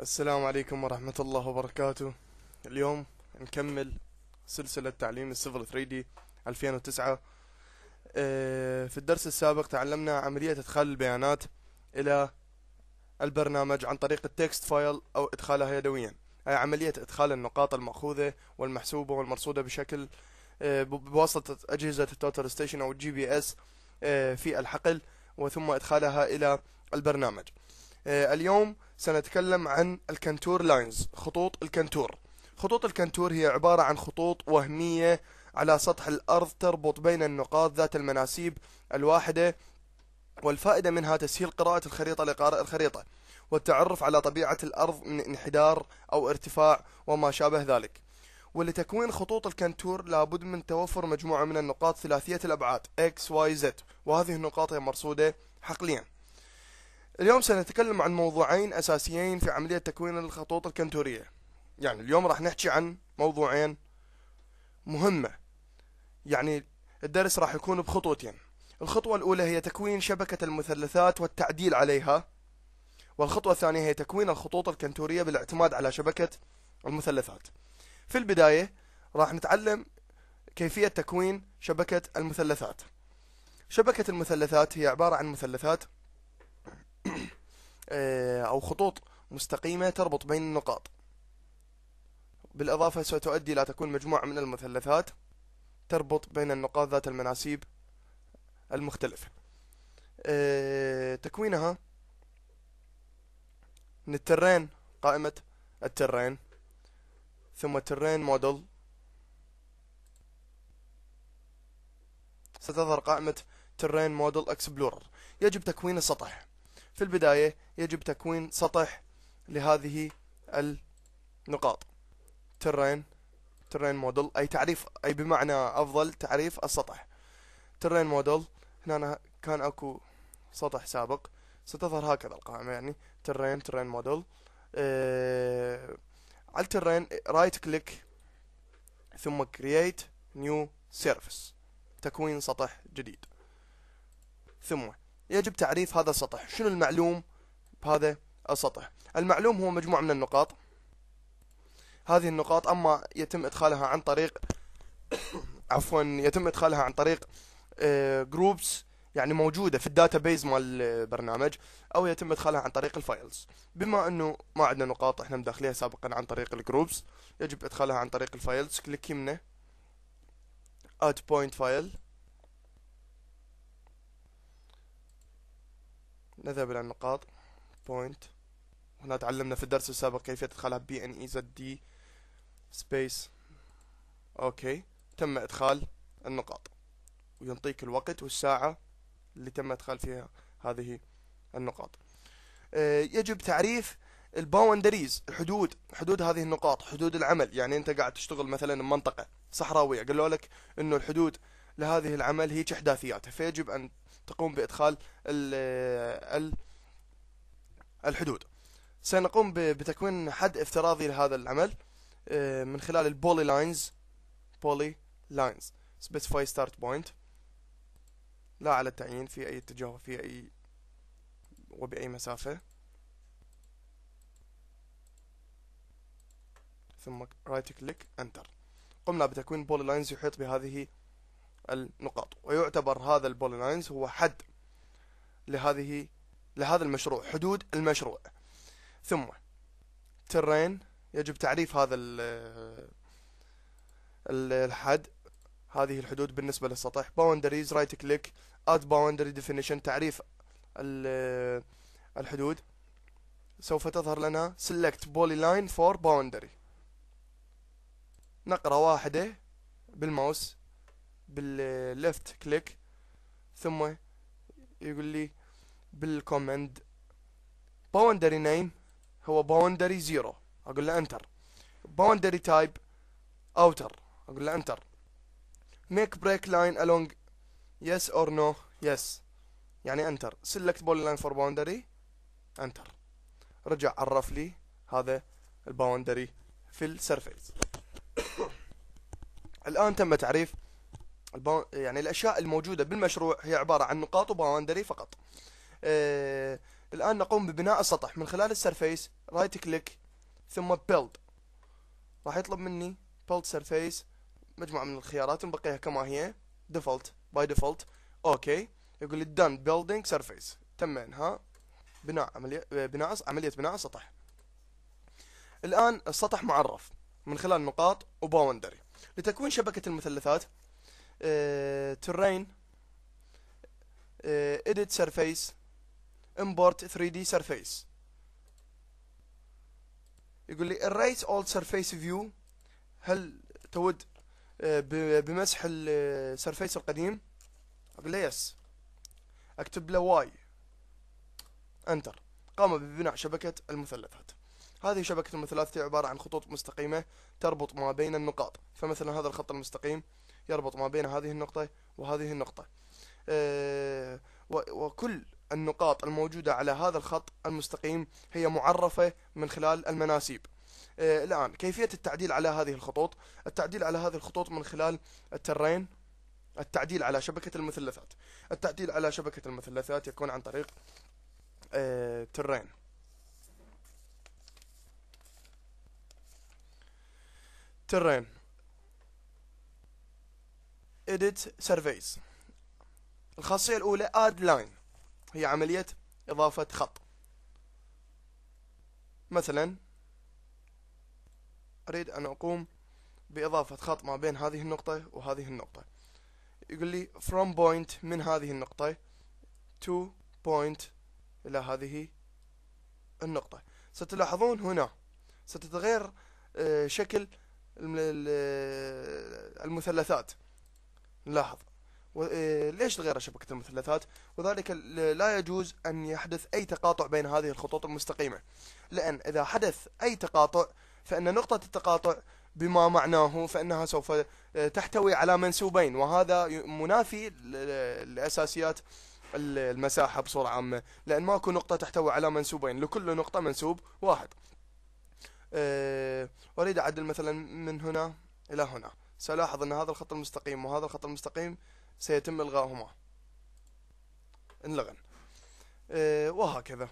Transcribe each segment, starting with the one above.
السلام عليكم ورحمة الله وبركاته. اليوم نكمل سلسلة تعليم ال Civil 3D 2009 آه، في الدرس السابق تعلمنا عملية إدخال البيانات إلى البرنامج عن طريق ال text file أو إدخالها يدويا. أي عملية إدخال النقاط المأخوذة والمحسوبة والمرصودة بشكل آه، بواسطة أجهزة ال total station أو ال GPS آه، في الحقل وثم إدخالها إلى البرنامج. اليوم سنتكلم عن ال contour lines خطوط الكنتور. خطوط الكنتور هي عبارة عن خطوط وهمية على سطح الأرض تربط بين النقاط ذات المناسيب الواحدة والفائدة منها تسهيل قراءة الخريطة لقارئ الخريطة والتعرف على طبيعة الأرض من انحدار أو ارتفاع وما شابه ذلك. ولتكوين خطوط الكنتور لابد من توفر مجموعة من النقاط ثلاثية الأبعاد X, Y, Z. وهذه النقاط هي مرصودة حقليا. اليوم سنتكلم عن موضوعين أساسيين في عملية تكوين الخطوط الكنتورية. يعني اليوم راح نحكي عن موضوعين مهمة. يعني الدرس راح يكون بخطوتين. الخطوة الأولى هي تكوين شبكة المثلثات والتعديل عليها والخطوة الثانية هي تكوين الخطوط الكنتورية بالاعتماد على شبكة المثلثات. في البداية راح نتعلم كيفية تكوين شبكة المثلثات. شبكة المثلثات هي عبارة عن مثلثات أو خطوط مستقيمة تربط بين النقاط. بالإضافة ستؤدي إلى تكون مجموعة من المثلثات تربط بين النقاط ذات المناسيب المختلفة. آه، تكوينها من الترين قائمة ال terrain ثم ال terrain model. ستظهر قائمة terrain model explorer. يجب تكوين السطح. في البداية يجب تكوين سطح لهذه النقاط. terrain terrain model أي تعريف أي بمعنى أفضل تعريف السطح. terrain model هنا كان أكو سطح سابق. ستظهر هكذا القائمة يعني. terrain terrain model أه على ال terrain right click ثم create new surface تكوين سطح جديد. ثم يجب تعريف هذا السطح. شنو المعلوم بهذا السطح؟ المعلوم هو مجموعة من النقاط. هذه النقاط أما يتم إدخالها عن طريق عفوا يتم إدخالها عن طريق groups آه، يعني موجودة في ال data base مال البرنامج أو يتم إدخالها عن طريق ال files. بما أنه ما عندنا نقاط إحنا مدخليها سابقا عن طريق ال groups يجب إدخالها عن طريق ال files. click يمنه add point file. نذهب إلى النقاط. Point. هنا تعلمنا في الدرس السابق كيف تدخلها P N E Z D space OK تم إدخال النقاط. وينطيك الوقت والساعة اللي تم إدخال فيها هذه النقاط. آه، يجب تعريف ال boundaries الحدود حدود هذه النقاط حدود العمل. يعني أنت قاعد تشتغل مثلا بمنطقة صحراوية. قالوا لك إنه الحدود لهذه العمل هي احداثياتها فيجب أن تقوم بإدخال ال الحدود. سنقوم بتكوين حد افتراضي لهذا العمل آه، من خلال ال polylines polylines specify start point. لا على التعيين في أي اتجاه في أي وبأي مسافة. ثم right click enter. قمنا بتكوين polylines يحيط بهذه النقاط. ويعتبر هذا ال polylines هو حد لهذه لهذا المشروع حدود المشروع. ثم ترين يجب تعريف هذا الحد هذه الحدود بالنسبة للسطح. boundaries right click add boundary definition تعريف الحدود. سوف تظهر لنا select polyline for boundary. نقرة واحدة بالماوس. بال left click ثم يقول لي بال command boundary name هو boundary zero. أقول له enter boundary type outer. أقول له enter make break line along yes or no. Yes. يعني enter select polyline for boundary. enter رجع عرف لي هذا ال boundary في ال surface الآن تم تعريف يعني الأشياء الموجودة بالمشروع هي عبارة عن نقاط و boundary فقط. أه... الآن نقوم ببناء السطح. من خلال ال surface right click ثم build راح يطلب مني build surface مجموعة من الخيارات نبقيها كما هي. default by default OK يقول لي done building surface. تم إنهاء بناء عملية بناء عملية بناء سطح الآن السطح معرف من خلال نقاط و boundary. لتكوين شبكة المثلثات terrain edit surface import 3D surface. يقول لي erase all surface view هل تود آه، بمسح ال surface القديم؟ أقول له yes أكتب له Y enter قام ببناء شبكة المثلثات. هذه شبكة المثلثات عبارة عن خطوط مستقيمة تربط ما بين النقاط. فمثلا هذا الخط المستقيم يربط ما بين هذه النقطة وهذه النقطة. أه وكل النقاط الموجودة على هذا الخط المستقيم هي معرفة من خلال المناسيب. أه الآن كيفية التعديل على هذه الخطوط؟ التعديل على هذه الخطوط من خلال الترين التعديل على شبكة المثلثات. التعديل على شبكة المثلثات يكون عن طريق أه ترين. ترين. Edit surveys. الخاصية الأولى add line. هي عملية إضافة خط. مثلا أريد أن أقوم بإضافة خط ما بين هذه النقطة وهذه النقطة. يقول لي from point من هذه النقطة to point إلى هذه النقطة. ستلاحظون هنا ستتغير آه، شكل المثلثات. نلاحظ إيه، ليش تغير شبكة المثلثات؟ وذلك لا يجوز أن يحدث أي تقاطع بين هذه الخطوط المستقيمة. لأن إذا حدث أي تقاطع فإن نقطة التقاطع بما معناه فإنها سوف إيه، تحتوي على منسوبين. وهذا منافي لأساسيات المساحة بصورة عامة. لأن ماكو نقطة تحتوي على منسوبين. لكل نقطة منسوب واحد. إيه، أريد أعدل مثلا من هنا إلى هنا. سألاحظ أن هذا الخط المستقيم وهذا الخط المستقيم سيتم إلغاهما. انلغن. إيه وهكذا.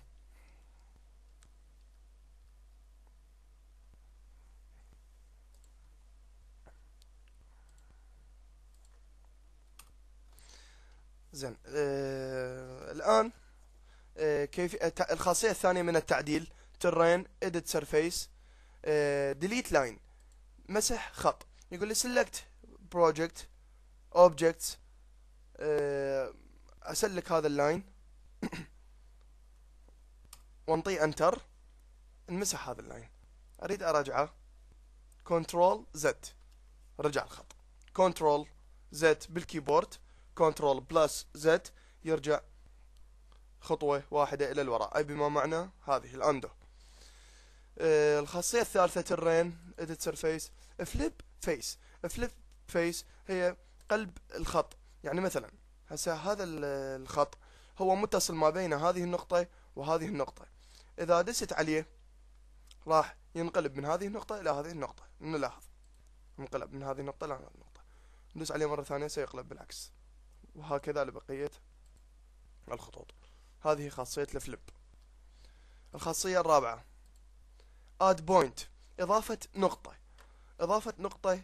زين. إيه الآن إيه كيف الخاصية الثانية من التعديل ترين surface إيه delete line مسح خط. يقول لي select project objects آه، أسلك هذا ال line وانطيه enter نمسح هذا اللاين. أريد أراجعه. control Z رجع الخط. control Z بال keyboard. control plus Z يرجع خطوة واحدة إلى الوراء. أي بما معنى؟ هذه ال undo. آه الخاصية الثالثة ترين edit surface. Flip face. Flip face هي قلب الخط. يعني مثلا هسه هذا الخط هو متصل ما بين هذه النقطة وهذه النقطة. إذا دست عليه راح ينقلب من هذه النقطة إلى هذه النقطة. نلاحظ. انقلب من هذه النقطة إلى هذه النقطة. ندوس عليه مرة ثانية سيقلب بالعكس. وهكذا لبقية الخطوط. هذه خاصية الفليب. الخاصية الرابعة. Add point. إضافة نقطة. إضافة نقطة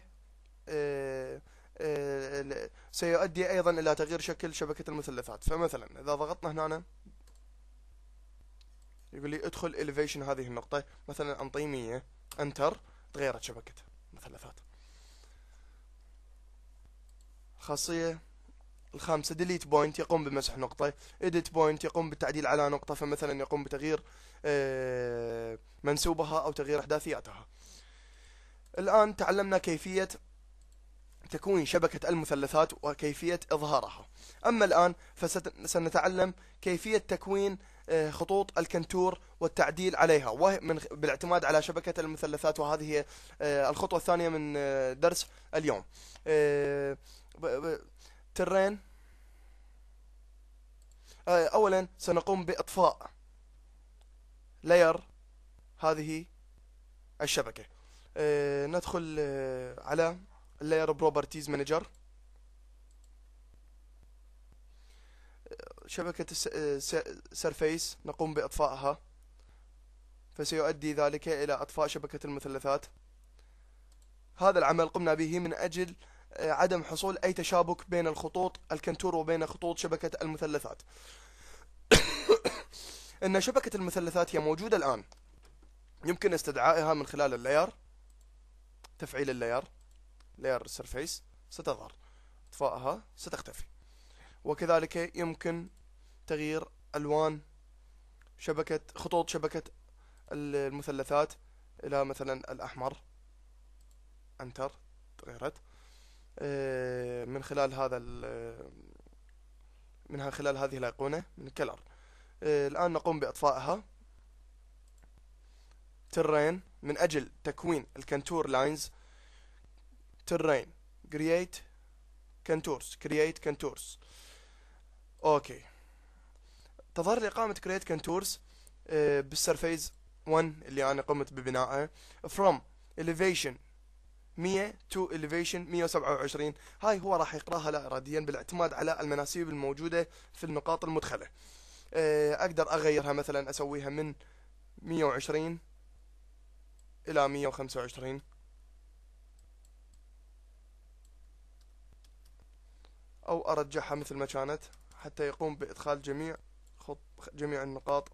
آه آه، سيؤدي أيضا إلى تغيير شكل شبكة المثلثات. فمثلا إذا ضغطنا هنا يقول لي ادخل elevation هذه النقطة. مثلا أنطي 100 انتر تغيرت شبكة المثلثات. خاصية الخامسة delete point يقوم بمسح نقطة. edit point يقوم بالتعديل على نقطة. فمثلا يقوم بتغيير آه، منسوبها أو تغيير أحداثياتها. الآن تعلمنا كيفية تكوين شبكة المثلثات وكيفية إظهارها. أما الآن فسنتعلم كيفية تكوين آه، خطوط الكنتور والتعديل عليها. ومن بالاعتماد على شبكة المثلثات وهذه آه، الخطوة الثانية من آه، درس اليوم. terrain. أولا سنقوم بإطفاء layer هذه الشبكة. ندخل على layer properties manager شبكة surface نقوم بإطفائها فسيؤدي ذلك إلى إطفاء شبكة المثلثات. هذا العمل قمنا به من أجل آه، عدم حصول أي تشابك بين الخطوط ال contour وبين خطوط شبكة المثلثات. أن شبكة المثلثات هي موجودة الآن. يمكن استدعائها من خلال ال layer. تفعيل ال layer layer surface ستظهر. اطفائها ستختفي. وكذلك يمكن تغيير ألوان شبكة خطوط شبكة المثلثات إلى مثلا الأحمر. enter تغيرت. آه، من خلال هذا من خلال هذه الأيقونة من color آه، الآن نقوم بإطفائها. terrain من أجل تكوين ال contour lines terrain create contours create contours. أوكي. تظهر لي قائمة contours آه، بال surface 1 اللي أنا قمت ببنائه from elevation 100 to elevation 127 هاي هو راح يقراها لا اراديا بالاعتماد على المناسيب الموجودة في النقاط المدخلة. آه، أقدر أغيرها مثلا أسويها من 120 إلى 125 أو أرجعها مثل ما كانت حتى يقوم بإدخال جميع خط جميع النقاط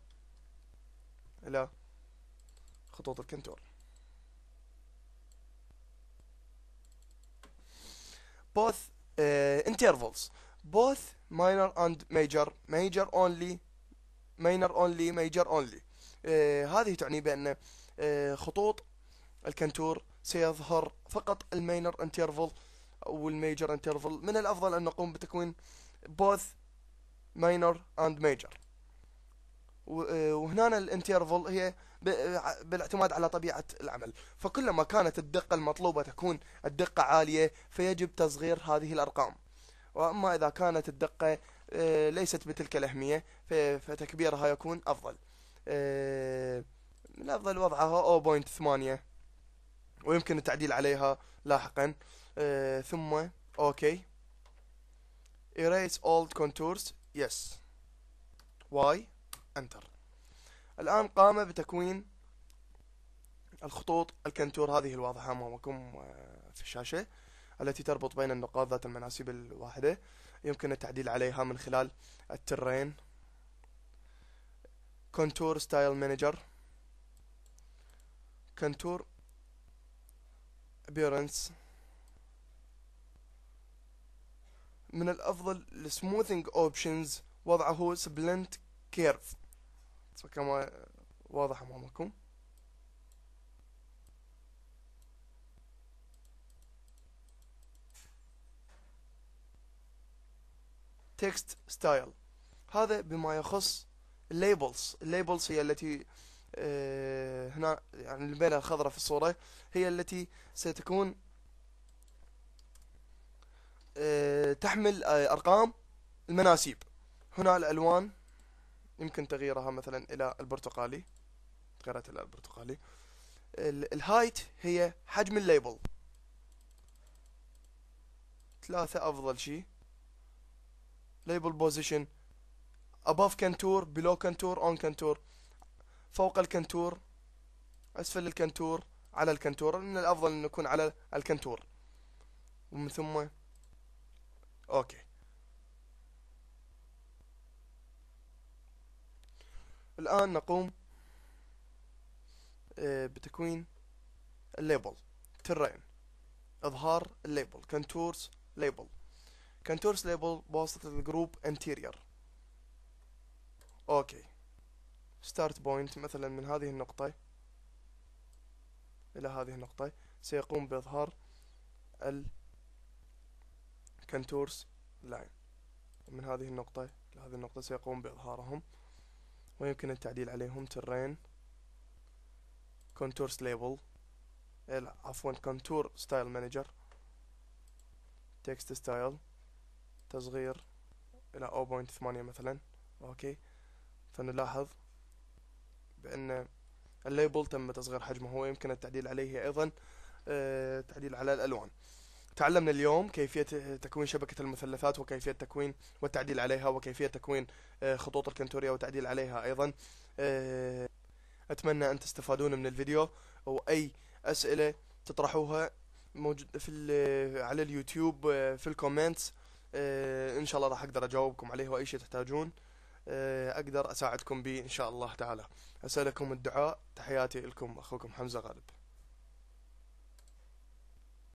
إلى خطوط الكونتور both uh, intervals. Both minor and major. Major only minor only major only. uh, هذه تعني بأن خطوط الكونتور سيظهر فقط ال minor interval أو ال major interval من الأفضل أن نقوم بتكوين both minor and major. وهنا ال interval هي بالاعتماد على طبيعة العمل. فكلما كانت الدقة المطلوبة تكون الدقة عالية فيجب تصغير هذه الأرقام. وأما إذا كانت الدقة آه، ليست بتلك الأهمية فتكبيرها يكون أفضل. آه، من أفضل وضعها 0.8 ويمكن التعديل عليها لاحقا. آه، ثم أوكي. Erase old contours. Yes. Y. Enter. الآن قام بتكوين الخطوط الكنتور. هذه الواضحة أمامكم آه، في الشاشة التي تربط بين النقاط ذات المناسيب الواحدة. يمكن التعديل عليها من خلال ال terrain. contour style manager contour appearance. من الأفضل السموثينج اوبشنز وضعه spline curve. كما واضح أمامكم. text style هذا بما يخص ال labels ال labels هي التي هنا يعني البينة الخضراء في الصورة هي التي ستكون آه تحمل آه أرقام المناسيب. هنا الألوان يمكن تغييرها مثلا إلى البرتقالي تغيرت إلى البرتقالي. ال height هي حجم ال label. ثلاثة أفضل شيء label position above contour below contour on contour فوق ال contour أسفل ال contour على ال contour من الأفضل أن يكون على ال contour. ومن ثم أوكي. الآن نقوم آه، بتكوين ال label. Terrain. إظهار ال label. Contours label. Contours label بواسطة ال group interior. أوكي. Start point مثلا من هذه النقطة إلى هذه النقطة سيقوم بإظهار ال contours line. من هذه النقطة إلى هذه النقطة سيقوم بإظهارهم ويمكن التعديل عليهم terrain contours label عفوا contour style manager text style تصغير إلى 0.8 مثلا. أوكي. فنلاحظ بأن ال label تم تصغير حجمه ويمكن التعديل عليه أيضا آه، تعديل على الألوان. تعلمنا اليوم كيفية تكوين شبكة المثلثات وكيفية تكوين والتعديل عليها وكيفية تكوين آه، خطوط الكنتورية والتعديل عليها أيضا. آه، أتمنى أن تستفادون من الفيديو وأي أسئلة تطرحوها موجود في على اليوتيوب في ال comments إن شاء الله راح أقدر أجاوبكم عليه وأي شيء تحتاجون. أقدر أساعدكم به إن شاء الله تعالى. أسألكم الدعاء. تحياتي لكم أخوكم حمزة غالب.